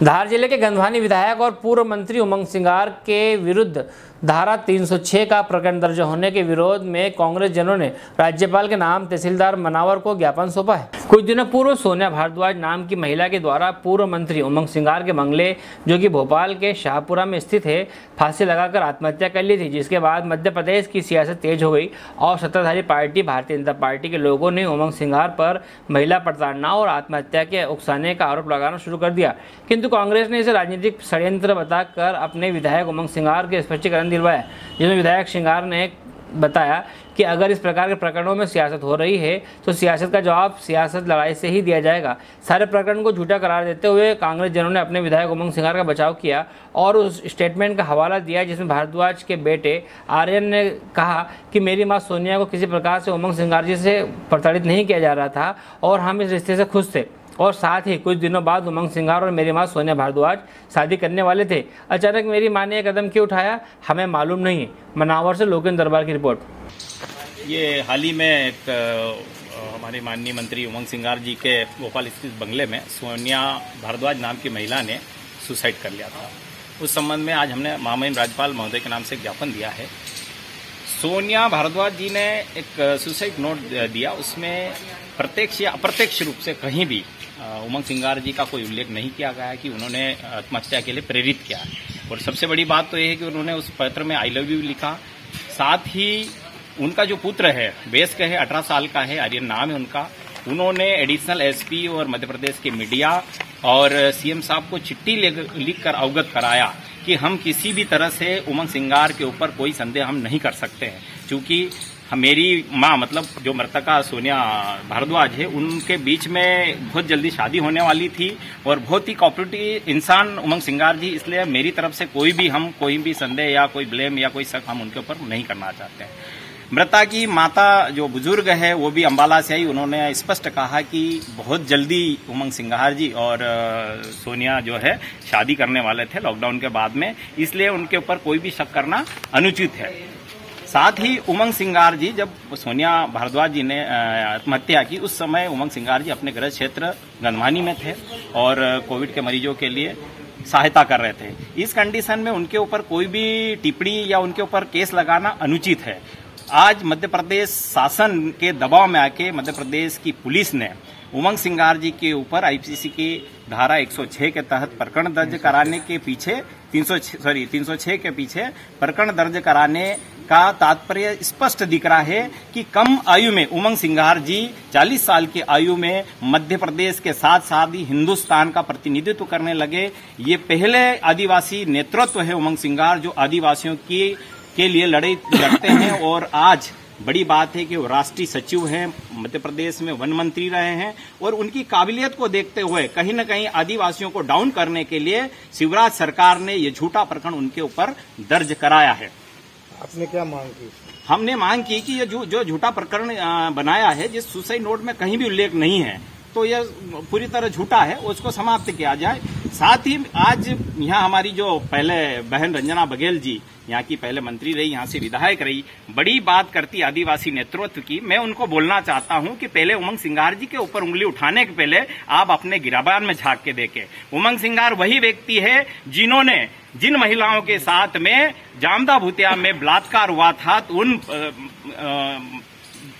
धार ज़िले के गंधवानी विधायक और पूर्व मंत्री उमंग सिंगार के विरुद्ध धारा 306 का प्रकरण दर्ज होने के विरोध में कांग्रेस जनों ने राज्यपाल के नाम तहसीलदार मनावर को ज्ञापन सौंपा है। कुछ दिनों पूर्व सोनिया भारद्वाज नाम की महिला के द्वारा पूर्व मंत्री उमंग सिंगार के बंगले, जो कि भोपाल के शाहपुरा में स्थित है, फांसी लगाकर आत्महत्या कर ली थी, जिसके बाद मध्य प्रदेश की सियासत तेज हो गई और सत्ताधारी पार्टी, भारतीय जनता पार्टी के लोगों ने उमंग सिंगार पर महिला प्रताड़ना और आत्महत्या के उकसाने का आरोप लगाना शुरू कर दिया। किंतु कांग्रेस ने इसे राजनीतिक षड्यंत्र बताकर अपने विधायक उमंग सिंगार के स्पष्टीकरण दिलवाया जिसमें विधायक सिंगार ने बताया कि अगर इस प्रकार के प्रकरणों में सियासत हो रही है तो सियासत का जवाब सियासत लड़ाई से ही दिया जाएगा। सारे प्रकरण को झूठा करार देते हुए कांग्रेस जनों ने अपने विधायक उमंग सिंगार का बचाव किया और उस स्टेटमेंट का हवाला दिया, जिसमें भारद्वाज के बेटे आर्यन ने कहा कि मेरी माँ सोनिया को किसी प्रकार से उमंग सिंगार जी से प्रताड़ित नहीं किया जा रहा था और हम इस रिश्ते से खुश थे। और साथ ही कुछ दिनों बाद उमंग सिंगार और मेरी माँ सोनिया भारद्वाज शादी करने वाले थे। अचानक मेरी माँ ने एक कदम क्यों उठाया? हमें मालूम नहीं। मनावर से लोकन दरबार की रिपोर्ट। ये हाल ही में एक हमारे माननीय मंत्री उमंग सिंगार जी के भोपाल स्थित बंगले में सोनिया भारद्वाज नाम की महिला ने सुसाइड कर लिया था। उस संबंध में आज हमने महामहिम राज्यपाल महोदय के नाम से ज्ञापन दिया है। सोनिया भारद्वाज जी ने एक सुसाइड नोट दिया। उसमें प्रत्यक्ष या अप्रत्यक्ष रूप से कहीं भी उमंग सिंगार जी का कोई उल्लेख नहीं किया गया है कि उन्होंने आत्महत्या के लिए प्रेरित किया और सबसे बड़ी बात तो यह है कि उन्होंने उस पत्र में आई लव यू लिखा। साथ ही उनका जो पुत्र है वेस्क है, अठारह साल का है आर्यन नाम है उनका, उन्होंने एडिशनल एसपी और मध्य प्रदेश के मीडिया और सीएम साहब को चिट्ठी लिखकर अवगत कराया। कि हम किसी भी तरह से उमंग सिंगार के ऊपर कोई संदेह हम नहीं कर सकते हैं। क्योंकि मेरी माँ मतलब जो मृतका सोनिया भारद्वाज है, उनके बीच में बहुत जल्दी शादी होने वाली थी और बहुत ही कॉपरेटिव इंसान उमंग सिंगार जी, इसलिए मेरी तरफ़ से कोई भी हम, कोई भी संदेह या कोई ब्लेम या कोई शक हम उनके ऊपर नहीं करना चाहते हैं। मृता की माता जो बुज़ुर्ग है, वो भी अंबाला से आई। उन्होंने स्पष्ट कहा कि बहुत जल्दी उमंग सिंगार जी और सोनिया जो है, शादी करने वाले थे लॉकडाउन के बाद में। इसलिए उनके ऊपर कोई भी शक करना अनुचित है। साथ ही उमंग सिंगार जी, जब सोनिया भारद्वाज जी ने आत्महत्या की, उस समय उमंग सिंगार जी अपने गृह क्षेत्र गंधवानी में थे और कोविड के मरीजों के लिए सहायता कर रहे थे। इस कंडीशन में उनके ऊपर कोई भी टिप्पणी या उनके ऊपर केस लगाना अनुचित है। आज मध्य प्रदेश शासन के दबाव में आके मध्य प्रदेश की पुलिस ने उमंग सिंगार जी के ऊपर आईपीसी की धारा 106 के तहत प्रकरण दर्ज कराने के पीछे 300 सॉरी 306 के पीछे प्रकरण दर्ज कराने का तात्पर्य स्पष्ट दिख रहा है कि कम आयु में उमंग सिंगार जी 40 साल की आयु में मध्य प्रदेश के साथ साथ ही हिंदुस्तान का प्रतिनिधित्व करने लगे। ये पहले आदिवासी नेतृत्व है उमंग सिंगार, जो आदिवासियों की के लिए लड़ाई लड़ते हैं और आज बड़ी बात है कि वो राष्ट्रीय सचिव हैं मध्य प्रदेश में वन मंत्री रहे हैं और उनकी काबिलियत को देखते हुए कहीं न कहीं आदिवासियों को डाउन करने के लिए शिवराज सरकार ने ये झूठा प्रकरण उनके ऊपर दर्ज कराया है। आपने क्या मांग की? हमने मांग की कि ये जो जो झूठा प्रकरण बनाया है जिस सुसाइड नोट में कहीं भी उल्लेख नहीं है तो यह पूरी तरह झूठा है उसको समाप्त किया जाए। साथ ही आज यहाँ हमारी जो पहले बहन रंजना बघेल जी यहाँ की पहले मंत्री रही यहाँ से विधायक रही बड़ी बात करती आदिवासी नेतृत्व की। मैं उनको बोलना चाहता हूँ कि पहले उमंग सिंगार जी के ऊपर उंगली उठाने के पहले आप अपने गिराबान में झाँक के देखे। उमंग सिंगार वही व्यक्ति है जिन्होंने जिन महिलाओं के साथ में जामदा भूतिया में बलात्कार हुआ था तो उन आ, आ,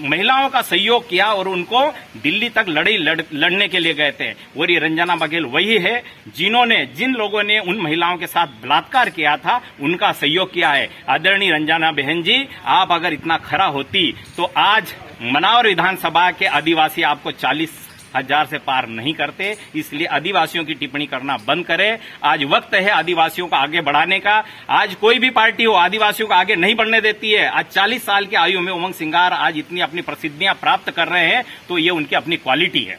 महिलाओं का सहयोग किया और उनको दिल्ली तक लड़ाई लड़, लड़ने के लिए गए थे। और ये रंजना बघेल वही है जिन्होंने जिन लोगों ने उन महिलाओं के साथ बलात्कार किया था उनका सहयोग किया है। आदरणीय रंजना बहन जी आप अगर इतना खरा होती तो आज मनावर विधानसभा के आदिवासी आपको चालीस हज़ार से पार नहीं करते, इसलिए आदिवासियों की टिप्पणी करना बंद करें। आज वक्त है आदिवासियों को आगे बढ़ाने का। आज कोई भी पार्टी हो, आदिवासियों को आगे नहीं बढ़ने देती है। आज 40 साल की आयु में उमंग सिंगार आज इतनी अपनी प्रसिद्धियाँ प्राप्त कर रहे हैं तो ये उनकी अपनी क्वालिटी है।